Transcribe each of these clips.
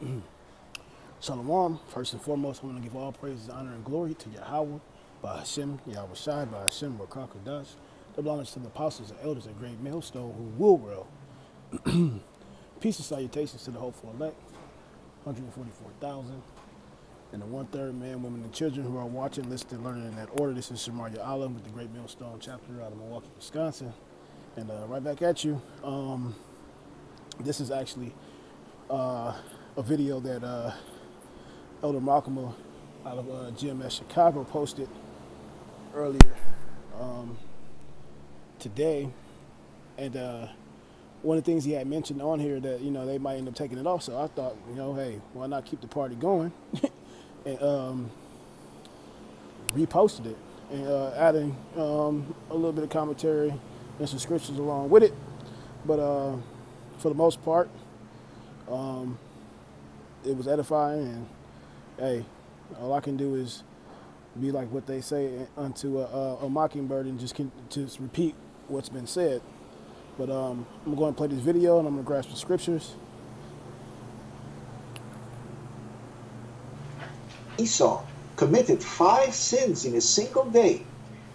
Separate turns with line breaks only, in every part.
Shalom. First and foremost, I want to give all praises, honor, and glory to Yahweh, Bashem, Yahweh Shai, Bashem, Dash. Double honors to the apostles and elders at Great Millstone who will roll. Peace and salutations to the hopeful elect, 144,000. And the one third man, women, and children who are watching, listening, learning in that order. This is Shemaria Allen with the Great Millstone chapter out of Milwaukee, Wisconsin. And uh, right back at you. Um, this is actually uh, a video that uh, Elder Malcolm out of uh, GMS Chicago posted earlier um, today, and uh, one of the things he had mentioned on here that you know they might end up taking it off. So I thought, you know, hey, why not keep the party going? and um, reposted it and uh, adding um, a little bit of commentary and some scriptures along with it. But uh, for the most part, um, it was edifying, and hey, all I can do is be like what they say unto a, a mockingbird and just can, just repeat what's been said. But um, I'm going to play this video, and I'm going to grasp the scriptures.
Esau committed five sins in a single day.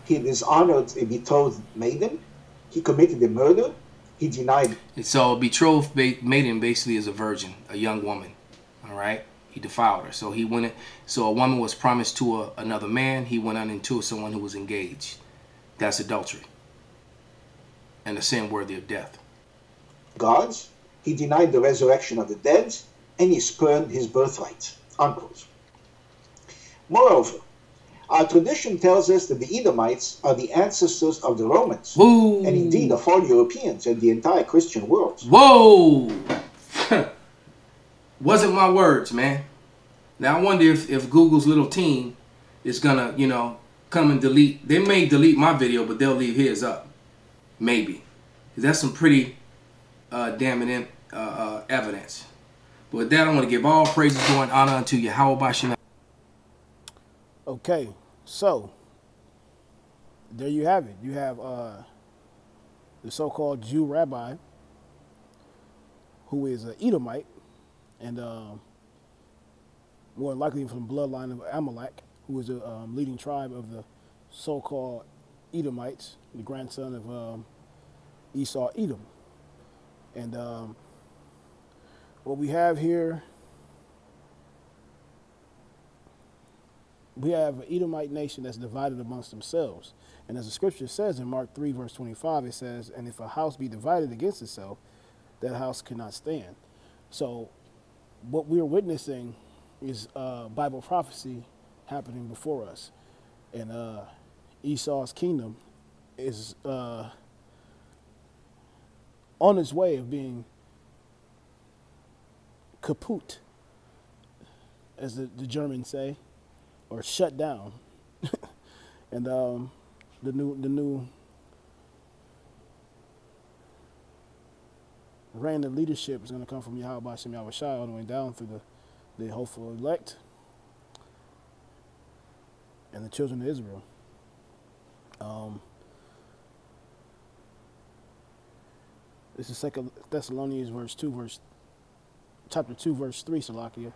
He dishonored a betrothed maiden. He committed a murder. He denied.
So a betrothed maiden basically is a virgin, a young woman. All right. He defiled her. So he went. In, so a woman was promised to a, another man. He went on into someone who was engaged. That's adultery. And a sin worthy of death.
God's. He denied the resurrection of the dead, and he spurned his birthright. Unquote. Moreover, our tradition tells us that the Edomites are the ancestors of the Romans,
Whoa.
and indeed of all Europeans and the entire Christian world.
Whoa! Wasn't my words, man. Now I wonder if, if Google's little team is gonna, you know, come and delete. They may delete my video, but they'll leave his up. Maybe. That's some pretty uh, damning uh, uh, evidence. But with that, I want to give all praises, glory, and honor unto Yahweh Bashem.
Okay, so there you have it. You have uh, the so-called Jew rabbi, who is an Edomite, and um, more likely from the bloodline of Amalek, who is a um, leading tribe of the so-called Edomites, the grandson of um, Esau Edom. And um, what we have here we have an Edomite nation that's divided amongst themselves. And as the scripture says in Mark 3, verse 25, it says, And if a house be divided against itself, that house cannot stand. So, what we're witnessing is uh, Bible prophecy happening before us. And uh, Esau's kingdom is uh, on its way of being kaput, as the, the Germans say or shut down. and um, the new the new of leadership is going to come from Yahweh Shem Yahweh all the way down through the, the hopeful elect and the children of Israel. Um, this is Second Thessalonians verse two, verse chapter two, verse three, Salakia,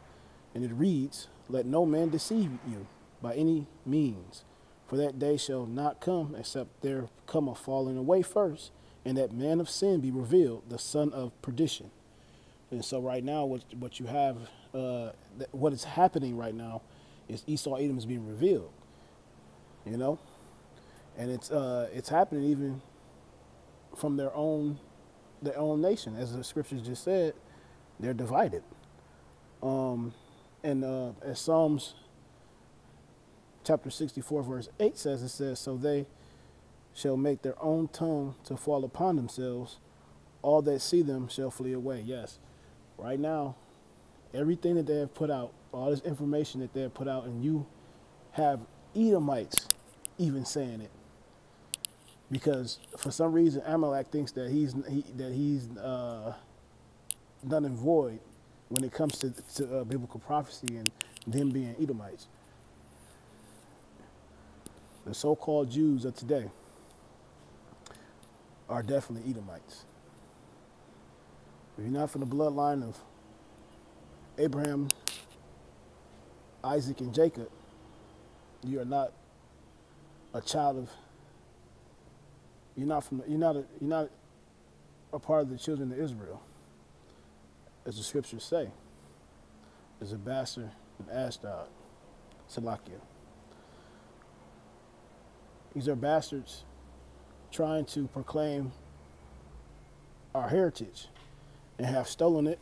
and it reads, let no man deceive you by any means, for that day shall not come except there come a falling away first, and that man of sin be revealed, the son of perdition. And so right now, what what you have, uh, what is happening right now, is Esau Edom is being revealed. You know, and it's uh, it's happening even from their own their own nation, as the scriptures just said, they're divided. Um, and uh, as Psalms chapter 64, verse 8 says, it says, So they shall make their own tongue to fall upon themselves. All that see them shall flee away. Yes, right now, everything that they have put out, all this information that they have put out, and you have Edomites even saying it. Because for some reason, Amalek thinks that he's he, that he's uh, done and void when it comes to, to uh, biblical prophecy and them being Edomites. The so-called Jews of today are definitely Edomites. If you're not from the bloodline of Abraham, Isaac, and Jacob, you are not a child of. You're not from. You're not. A, you're not a part of the children of Israel, as the scriptures say. As a bastard and Ashdod, Salakia. These are bastards trying to proclaim our heritage and have stolen it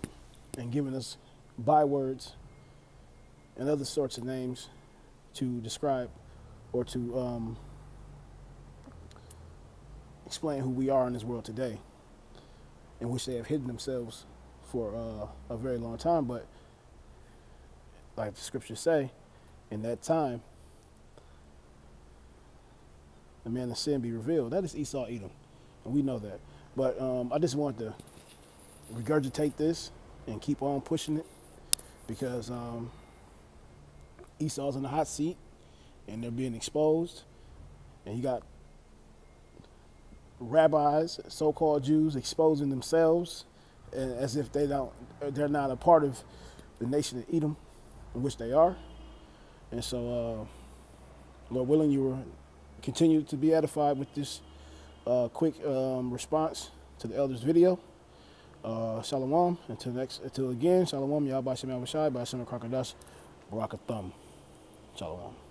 and given us bywords and other sorts of names to describe or to um, explain who we are in this world today, in which they have hidden themselves for uh, a very long time. But like the scriptures say, in that time, the man of sin be revealed. That is Esau Edom, and we know that. But um, I just want to regurgitate this and keep on pushing it because um, Esau's in the hot seat and they're being exposed, and you got rabbis, so-called Jews, exposing themselves as if they don't, they're not a part of the nation of Edom, which they are. And so, uh, Lord willing, you will continue to be edified with this uh, quick um, response to the elders video. Uh, shalom. Until next, until again, shalom. Yahweh Shem Yahweh Shai, by Shem Crocodiles, Baraka Thumb. Shalom.